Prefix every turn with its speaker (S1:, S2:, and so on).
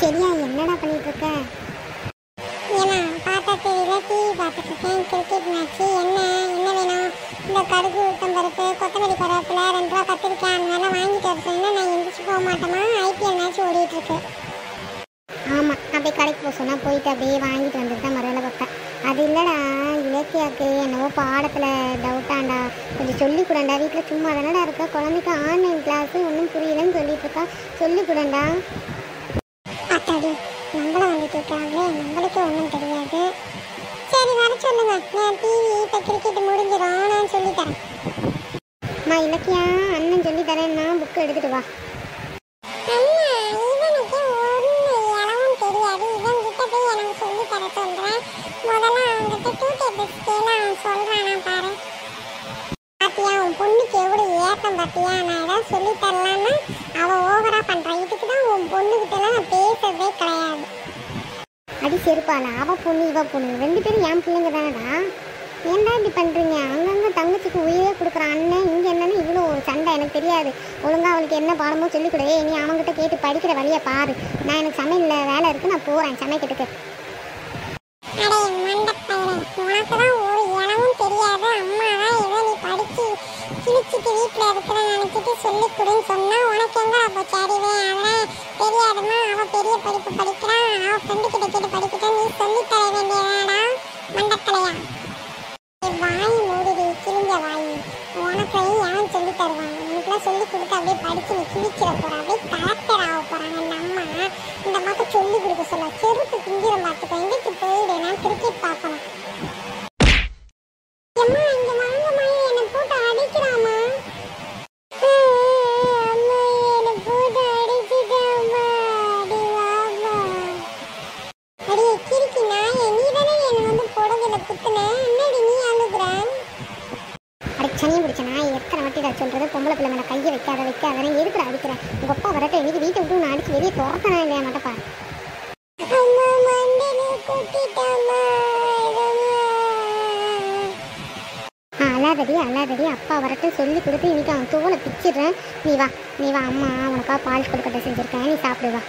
S1: சரியா என்னடா பண்ணிட்டு இருக்க
S2: ஏன்னா பார்த்தா தெரியல டிவி பார்த்துட்டு இருக்கேன் கிரிக்கெட் மேட்ச்சு என்ன என்ன வேணும்? இந்த கடுகு உளுத்தம் பருப்பு கொத்தமல்லி கருவேப்பிலை ரெண்டு ரூபா கத்திரிக்காய் அந்த மாதிரிலாம் வாங்கிட்டு வர சொன்னா நான் எந்திரிச்சு போக மாட்டோமா ஐபிஎல் மேட்ச் ஓடிட்டு இருக்கு
S1: ஆமாம் அப்படியே கடைக்கு போக சொன்னால் போயிட்டு அப்படியே வாங்கிட்டு வந்துட்டு தான் மறுவேலை வைப்பேன் அது இல்லைடா இலக்கியாக்கு என்னவோ பாடத்தில் டவுட்டாண்டா கொஞ்சம் சொல்லிக் கூடண்டா வீட்டில் சும்மா தானடா இருக்க? குழந்தைக்கு ஆன்லைன் கிளாஸு ஒன்றும் புரியலன்னு சொல்லிட்டு இருக்கா சொல்லிக் கூடண்டா.
S2: அத்தாடி நம்மள வந்து கேட்குறாங்களே நம்மளுக்கு ஒன்றும் தெரியாது. சரி வர சொல்லுங்க. நான் டிவி இப்போ கிரிக்கெட் முடிஞ்சிடும் நான் சொல்லித்தரேன்.
S1: அம்மா இலக்கியா அண்ணன் சொல்லி தரேன்னா புக்கு எடுத்துட்டு வா.
S2: பொண்ணுக்கு இவனுக்கு ஒரு பார்த்தியா நான் ஏதாவது சொல்லி தரலான்னு எனக்கு சொல்லி தர இதுக்கு
S1: அடி செருப்பால அவ பொண்ணு இவ பொண்ணு. ரெண்டு பேரும் என் பிள்ளைங்க தானடா. ஏன்டா இப்படி பண்ணுறீங்க அங்கங்கே தங்கச்சிக்கு உயிரே கொடுக்குற அண்ணன். இங்கே என்னன்னு இவ்வளோ ஒரு சண்டை எனக்கு தெரியாது. ஒழுங்கா அவளுக்கு என்ன பாடமோ சொல்லிக் கொடு நீ அவங்ககிட்ட கேட்டு படிக்கிற வழியை பாரு. நான் எனக்கு சமையலில் வேலை இருக்குது நான் போகிறேன் சமைக்கிறதுக்கு
S2: வீட்டில் இருக்கிற நினைச்சிட்டு சொல்லி கொடுன்னு சொன்னா உனக்கு எங்க அப்போ அறிவே அதெல்லாம் தெரியாதம்மா அவன் பெரிய படிப்பு படிக்கிறான். அவன் ஃப்ரெண்டு கிட்ட கேட்டு படிக்கிட்டான் நீ சொல்லி தர வேண்டியதாடா மண்டக்கலையா ஏய், வாய் மூடிடு கிழிஞ்ச வாய். உனக்கு யாரும் சொல்லி தருவாங்க உனக்குலாம் சொல்லி கொடுத்து அப்படியே படிச்சு நீ கிழிக்கிற போற அப்படியே கலெக்டர் ஆக போறாங்க இந்த அம்மா. இந்த அம்மாக்கு சொல்லி கொடுக்க சொல்ல செருப்பு கிஞ்சிர பார்த்துக்கோ எங்கிட்டு போயிடு? நான் கிரிக்கெட் பார்க்கணும். கிறுக்கி நாயே நீ தானே என்னை வந்து புடவையில
S1: குத்துனேன் சனியும் பிடிச்ச நான் எத்தனை வாட்டி நான் சொல்கிறது பொம்பளை பிள்ளை மேலே கையை வைக்காத வைக்காதன்னு எதுக்குடா அடிக்கிறேன் உங்கள் அப்பா வரட்டும். இன்னைக்கு வீட்டை விட்டு நான் அடிச்சு வெளியே துரத்தனா இல்லையா மாட்டப்பா அல்லாதடி அல்லாதடி அப்பா வரட்டும். சொல்லி கொடுத்து இன்னைக்கு அவன் தோலை பிச்சிடுறேன். நீ வா நீ வா. அம்மா உனக்கா பால் கொடுக்கட்ட செஞ்சுருக்கேன். நீ சாப்பிடு வா.